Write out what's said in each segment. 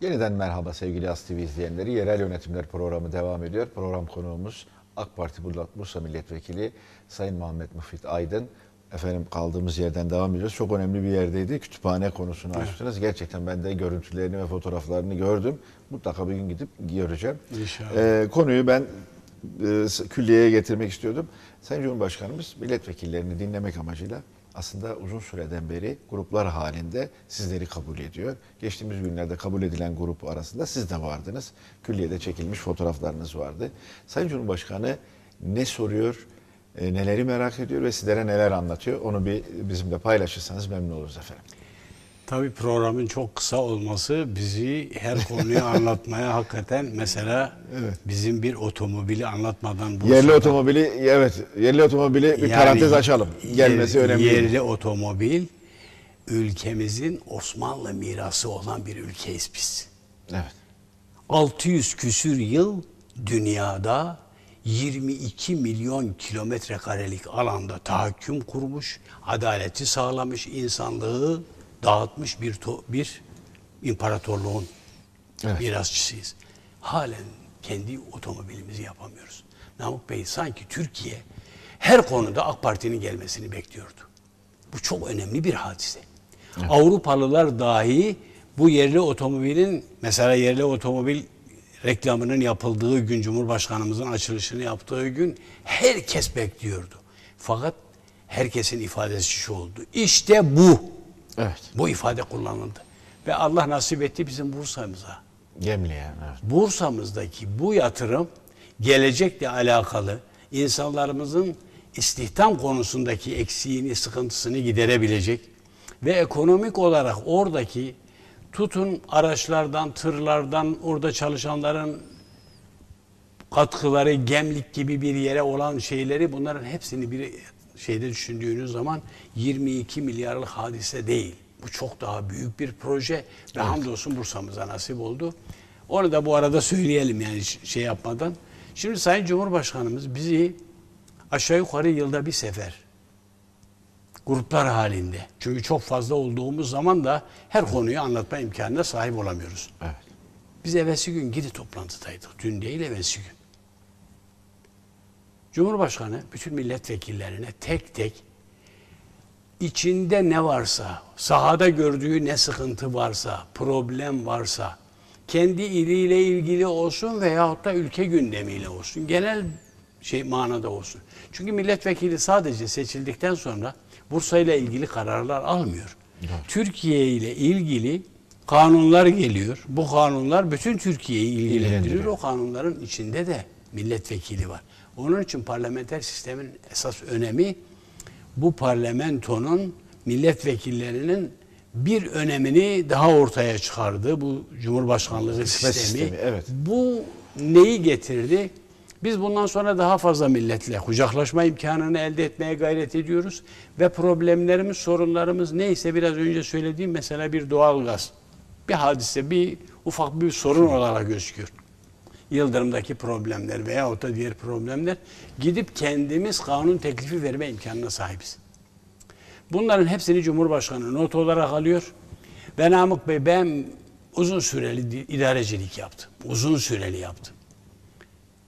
Yeniden merhaba sevgili As TV izleyenleri. Yerel Yönetimler programı devam ediyor. Program konuğumuz AK Parti Bursa Milletvekili Sayın Muhammed Müfit Aydın. Efendim kaldığımız yerden devam ediyoruz. Çok önemli bir yerdeydi. Kütüphane konusunu açtınız. Gerçekten ben de görüntülerini ve fotoğraflarını gördüm. Mutlaka bir gün gidip göreceğim. İnşallah. Ee, konuyu ben e, külliyeye getirmek istiyordum. Sayın Cumhurbaşkanımız milletvekillerini dinlemek amacıyla aslında uzun süreden beri gruplar halinde sizleri kabul ediyor. Geçtiğimiz günlerde kabul edilen grup arasında siz de vardınız. Külliyede çekilmiş fotoğraflarınız vardı. Sayın Cumhurbaşkanı ne soruyor, e, neleri merak ediyor ve sizlere neler anlatıyor? Onu bir bizimle paylaşırsanız memnun oluruz efendim. Tabii programın çok kısa olması bizi her konuyu anlatmaya hakikaten mesela bizim bir otomobili anlatmadan Bursa'da- Yerli otomobili evet yerli otomobili bir Yani parantez açalım. Gelmesi yer- önemli. Yerli otomobil ülkemizin Osmanlı mirası olan bir ülkeyiz biz. Evet. 600 küsür yıl dünyada 22 milyon kilometre karelik alanda tahakküm kurmuş, adaleti sağlamış, insanlığı dağıtmış bir to- bir imparatorluğun Evet. mirasçısıyız. Halen kendi otomobilimizi yapamıyoruz. Namık Bey sanki Türkiye her konuda AK Parti'nin gelmesini bekliyordu. Bu çok önemli bir hadise. Avrupalılar dahi bu yerli otomobilin mesela yerli otomobil reklamının yapıldığı gün Cumhurbaşkanımızın açılışını yaptığı gün herkes bekliyordu. Fakat herkesin ifadesi şu oldu. İşte bu. Evet. Bu ifade kullanıldı. Ve Allah nasip etti bizim Bursa'mıza. Gemliğe. Evet. Bursa'mızdaki bu yatırım gelecekle alakalı insanlarımızın istihdam konusundaki eksiğini, sıkıntısını giderebilecek ve ekonomik olarak oradaki tutun araçlardan, tırlardan, orada çalışanların katkıları, gemlik gibi bir yere olan şeyleri bunların hepsini bir şeyde düşündüğünüz zaman 22 milyarlık hadise değil. Bu çok daha büyük bir proje ve hamdolsun Bursa'mıza nasip oldu. Onu da bu arada söyleyelim yani şey yapmadan. Şimdi Sayın Cumhurbaşkanımız bizi aşağı yukarı yılda bir sefer gruplar halinde. Çünkü çok fazla olduğumuz zaman da her konuyu anlatma imkanına sahip olamıyoruz. Evet. Biz evvelsi gün gidi toplantıdaydık. Dün değil evvelsi gün. Cumhurbaşkanı bütün milletvekillerine tek tek içinde ne varsa, sahada gördüğü ne sıkıntı varsa, problem varsa, kendi iliyle ilgili olsun veyahut da ülke gündemiyle olsun, genel şey manada olsun. Çünkü milletvekili sadece seçildikten sonra Bursa ile ilgili kararlar almıyor. Türkiye ile ilgili kanunlar geliyor. Bu kanunlar bütün Türkiye'yi. İlgilendiriyor. O kanunların içinde de milletvekili var. Onun için parlamenter sistemin esas önemi bu parlamentonun milletvekillerinin bir önemini daha ortaya çıkardı. Bu Cumhurbaşkanlığı sistemi. sistemi, evet. Bu neyi getirdi? Biz bundan sonra daha fazla milletle kucaklaşma imkanını elde etmeye gayret ediyoruz. Ve problemlerimiz, sorunlarımız neyse biraz önce söylediğim mesela bir doğal gaz. Bir hadise, bir ufak bir sorun olarak gözüküyor. Yıldırımdaki problemler veya da diğer problemler gidip kendimiz kanun teklifi verme imkanına sahibiz. Bunların hepsini Cumhurbaşkanı not olarak alıyor. Ve Namık Bey ben uzun süreli idarecilik yaptım. Uzun süreli yaptım.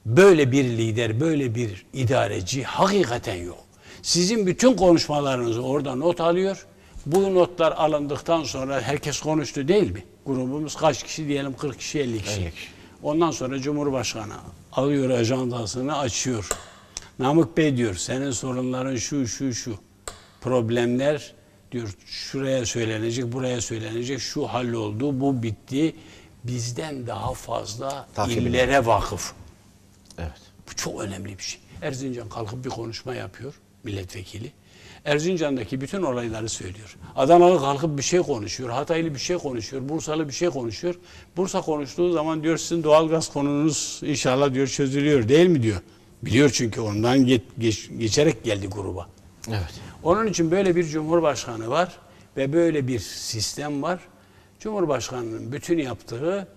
Böyle bir lider, böyle bir idareci hakikaten yok. Sizin bütün konuşmalarınızı orada not alıyor. Bu notlar alındıktan sonra herkes konuştu değil mi? Grubumuz kaç kişi diyelim 40 kişi 50 kişi. 50 kişi. Ondan sonra Cumhurbaşkanı alıyor ajandasını açıyor. Namık Bey diyor senin sorunların şu şu şu. Problemler diyor şuraya söylenecek, buraya söylenecek, şu halloldu, bu bitti. Bizden daha fazla Takibine. illere vakıf. Evet. Bu çok önemli bir şey. Erzincan kalkıp bir konuşma yapıyor milletvekili. Erzincan'daki bütün olayları söylüyor. Adanalı kalkıp bir şey konuşuyor. Hataylı bir şey konuşuyor. Bursalı bir şey konuşuyor. Bursa konuştuğu zaman diyor sizin doğalgaz konunuz inşallah diyor çözülüyor değil mi diyor. Biliyor çünkü ondan ge- geç- geçerek geldi gruba. Evet. Onun için böyle bir cumhurbaşkanı var ve böyle bir sistem var. Cumhurbaşkanının bütün yaptığı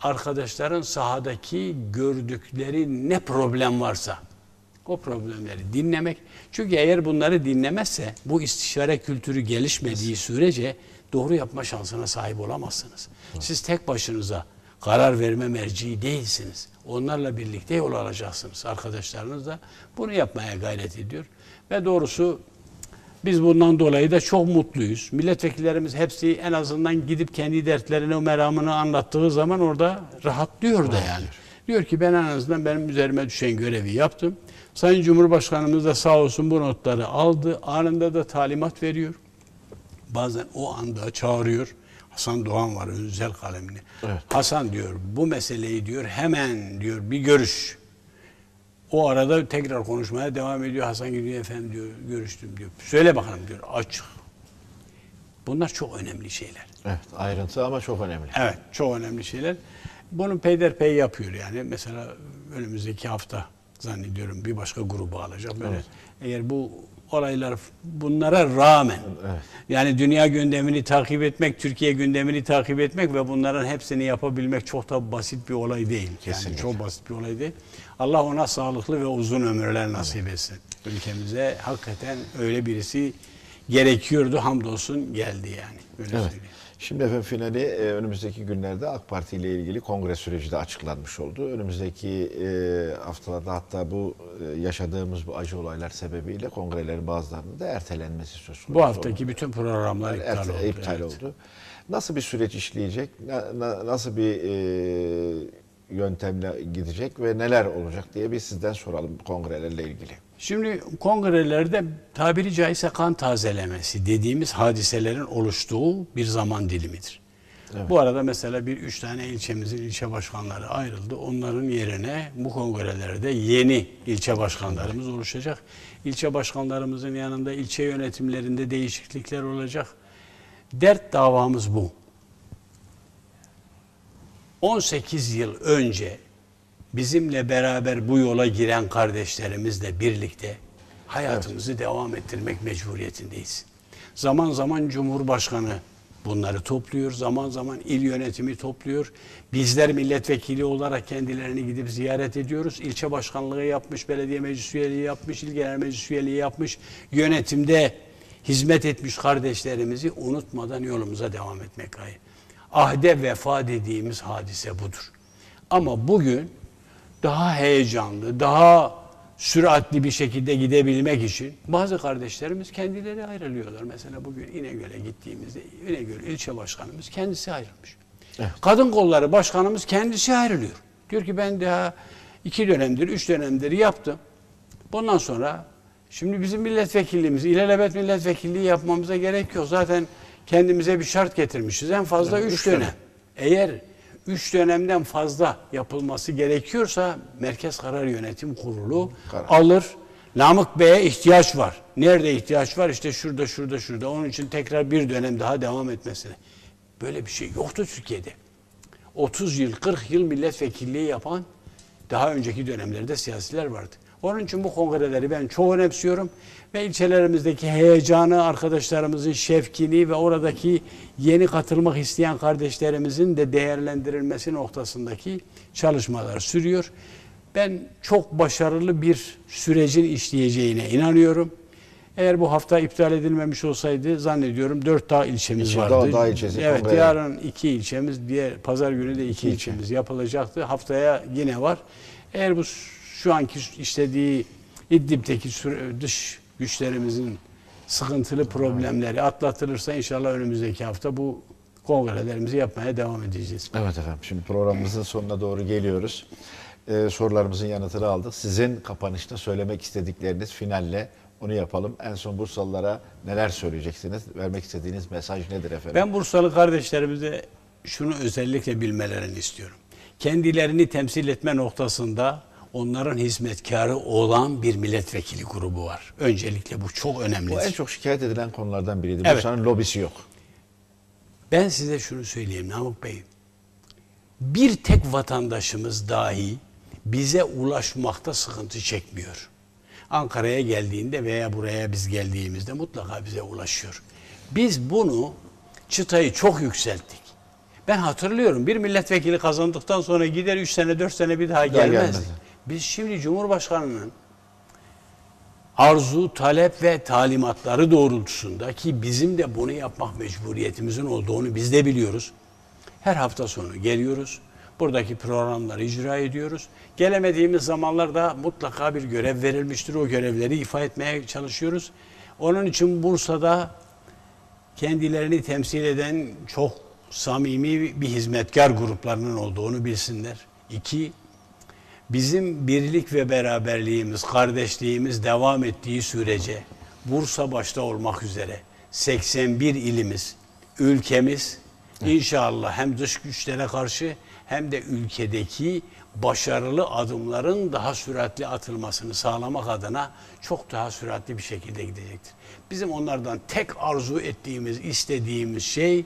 arkadaşların sahadaki gördükleri ne problem varsa o problemleri dinlemek. Çünkü eğer bunları dinlemezse bu istişare kültürü gelişmediği sürece doğru yapma şansına sahip olamazsınız. Siz tek başınıza karar verme merci değilsiniz. Onlarla birlikte yol alacaksınız. Arkadaşlarınız da bunu yapmaya gayret ediyor. Ve doğrusu biz bundan dolayı da çok mutluyuz. Milletvekillerimiz hepsi en azından gidip kendi dertlerini, meramını anlattığı zaman orada rahatlıyor da yani. Diyor ki ben en azından benim üzerime düşen görevi yaptım. Sayın Cumhurbaşkanımız da sağ olsun bu notları aldı. Anında da talimat veriyor. Bazen o anda çağırıyor. Hasan Doğan var özel kalemini. Evet. Hasan diyor bu meseleyi diyor hemen diyor bir görüş. O arada tekrar konuşmaya devam ediyor. Hasan gidiyor efendim diyor görüştüm diyor. Söyle bakalım diyor açık. Bunlar çok önemli şeyler. Evet, ayrıntı ama çok önemli. Evet çok önemli şeyler. Bunu peyderpey yapıyor yani. Mesela önümüzdeki hafta zannediyorum bir başka grubu alacak. Böyle. Evet. Eğer bu olaylar bunlara rağmen Evet. yani dünya gündemini takip etmek, Türkiye gündemini takip etmek ve bunların hepsini yapabilmek çok da basit bir olay değil. Yani Kesinlikle. çok basit bir olay değil. Allah ona sağlıklı ve uzun ömürler nasip etsin. Ülkemize hakikaten öyle birisi gerekiyordu. Hamdolsun geldi yani. Öyle Evet. söyleyeyim. Şimdi efendim finali e, önümüzdeki günlerde AK Parti ile ilgili kongre süreci de açıklanmış oldu. Önümüzdeki e, haftalarda hatta bu e, yaşadığımız bu acı olaylar sebebiyle kongrelerin bazılarının da ertelenmesi söz konusu. Bu haftaki bütün programlar iptal Erte- oldu. iptal evet. oldu. Nasıl bir süreç işleyecek? Na- na- nasıl bir e, yöntemle gidecek ve neler olacak diye bir sizden soralım kongrelerle ilgili. Şimdi kongrelerde tabiri caizse kan tazelemesi dediğimiz hadiselerin oluştuğu bir zaman dilimidir. Bu arada mesela bir üç tane ilçemizin ilçe başkanları ayrıldı. Onların yerine bu kongrelerde yeni ilçe başkanlarımız oluşacak. İlçe başkanlarımızın yanında ilçe yönetimlerinde değişiklikler olacak. Dert davamız bu. 18 yıl önce bizimle beraber bu yola giren kardeşlerimizle birlikte hayatımızı devam ettirmek mecburiyetindeyiz. Zaman zaman Cumhurbaşkanı bunları topluyor, zaman zaman il yönetimi topluyor. Bizler milletvekili olarak kendilerini gidip ziyaret ediyoruz. İlçe başkanlığı yapmış, belediye meclis üyeliği yapmış, il genel meclis üyeliği yapmış, yönetimde hizmet etmiş kardeşlerimizi unutmadan yolumuza devam etmek gayet. Ahde vefa dediğimiz hadise budur. Ama bugün daha heyecanlı, daha süratli bir şekilde gidebilmek için bazı kardeşlerimiz kendileri ayrılıyorlar. Mesela bugün İnegöl'e gittiğimizde İnegöl ilçe başkanımız kendisi ayrılmış. Kadın kolları başkanımız kendisi ayrılıyor. Diyor ki ben daha iki dönemdir, üç dönemdir yaptım. Bundan sonra şimdi bizim milletvekilliğimiz, ilelebet milletvekilliği yapmamıza gerek yok. Zaten kendimize bir şart getirmişiz. En fazla Evet, üç üç dönem. dönem. Eğer üç dönemden fazla yapılması gerekiyorsa Merkez Karar Yönetim Kurulu Karar. alır. Namık Bey'e ihtiyaç var. Nerede ihtiyaç var? İşte şurada, şurada, şurada. Onun için tekrar bir dönem daha devam etmesine. Böyle bir şey yoktu Türkiye'de. 30 yıl, 40 yıl milletvekilliği yapan daha önceki dönemlerde siyasiler vardı. Onun için bu kongreleri ben çok önemsiyorum ve ilçelerimizdeki heyecanı, arkadaşlarımızın şevkini ve oradaki yeni katılmak isteyen kardeşlerimizin de değerlendirilmesi noktasındaki çalışmalar sürüyor. Ben çok başarılı bir sürecin işleyeceğine inanıyorum. Eğer bu hafta iptal edilmemiş olsaydı zannediyorum dört daha ilçemiz İlçe, vardı. Dağ- Dağ ilçesi evet, kongre- yarın iki ilçemiz, diğer pazar günü de iki, İki ilçe. ilçemiz yapılacaktı. Haftaya yine var. Eğer bu şu anki işlediği İdlib'deki süre- dış güçlerimizin sıkıntılı problemleri atlatılırsa inşallah önümüzdeki hafta bu kongrelerimizi yapmaya devam edeceğiz. Evet efendim şimdi programımızın sonuna doğru geliyoruz. Ee, sorularımızın yanıtını aldık. Sizin kapanışta söylemek istedikleriniz finalle onu yapalım. En son Bursalılara neler söyleyeceksiniz? Vermek istediğiniz mesaj nedir efendim? Ben Bursalı kardeşlerimize şunu özellikle bilmelerini istiyorum. Kendilerini temsil etme noktasında onların hizmetkarı olan bir milletvekili grubu var. Öncelikle bu çok önemlidir. Bu en çok şikayet edilen konulardan biriydi. Evet. Bursa'nın lobisi yok. Ben size şunu söyleyeyim Namık Bey. Bir tek vatandaşımız dahi bize ulaşmakta sıkıntı çekmiyor. Ankara'ya geldiğinde veya buraya biz geldiğimizde mutlaka bize ulaşıyor. Biz bunu çıtayı çok yükselttik. Ben hatırlıyorum bir milletvekili kazandıktan sonra gider 3 sene 4 sene bir daha daha gelmez. Biz şimdi Cumhurbaşkanı'nın arzu, talep ve talimatları doğrultusunda ki bizim de bunu yapmak mecburiyetimizin olduğunu biz de biliyoruz. Her hafta sonu geliyoruz. Buradaki programları icra ediyoruz. Gelemediğimiz zamanlarda mutlaka bir görev verilmiştir. O görevleri ifa etmeye çalışıyoruz. Onun için Bursa'da kendilerini temsil eden çok samimi bir hizmetkar gruplarının olduğunu bilsinler. İki, bizim birlik ve beraberliğimiz, kardeşliğimiz devam ettiği sürece Bursa başta olmak üzere 81 ilimiz, ülkemiz inşallah hem dış güçlere karşı hem de ülkedeki başarılı adımların daha süratli atılmasını sağlamak adına çok daha süratli bir şekilde gidecektir. Bizim onlardan tek arzu ettiğimiz, istediğimiz şey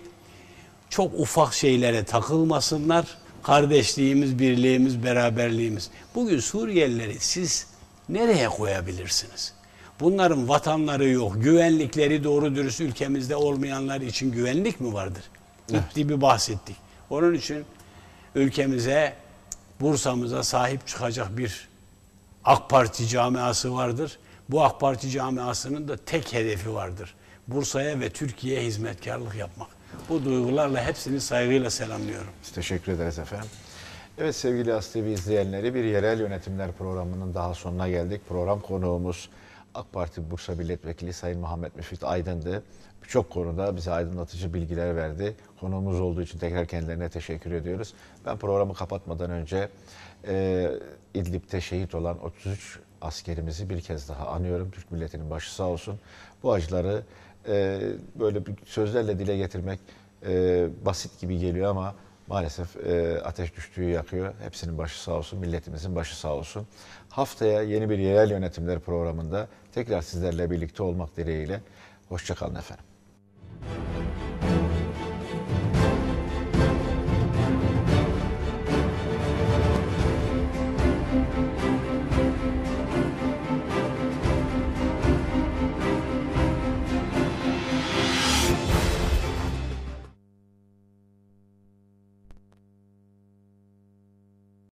çok ufak şeylere takılmasınlar. Kardeşliğimiz, birliğimiz, beraberliğimiz. Bugün Suriyelileri siz nereye koyabilirsiniz? Bunların vatanları yok, güvenlikleri doğru dürüst ülkemizde olmayanlar için güvenlik mi vardır? Ciddi bir bahsettik. Onun için ülkemize, Bursa'mıza sahip çıkacak bir AK Parti camiası vardır. Bu AK Parti camiasının da tek hedefi vardır. Bursa'ya ve Türkiye'ye hizmetkarlık yapmak. Bu duygularla hepsini saygıyla selamlıyorum. Teşekkür ederiz efendim. Evet sevgili As TV izleyenleri bir yerel yönetimler programının daha sonuna geldik. Program konuğumuz AK Parti Bursa Milletvekili Sayın Muhammed Müfit Aydın'dı. Birçok konuda bize aydınlatıcı bilgiler verdi. Konuğumuz olduğu için tekrar kendilerine teşekkür ediyoruz. Ben programı kapatmadan önce e, İdlib'de şehit olan 33 askerimizi bir kez daha anıyorum. Türk milletinin başı sağ olsun. Bu acıları e, böyle bir sözlerle dile getirmek e, basit gibi geliyor ama maalesef e, ateş düştüğü yakıyor. Hepsinin başı sağ olsun, milletimizin başı sağ olsun. Haftaya yeni bir yerel yönetimler programında tekrar sizlerle birlikte olmak dileğiyle. Hoşçakalın efendim.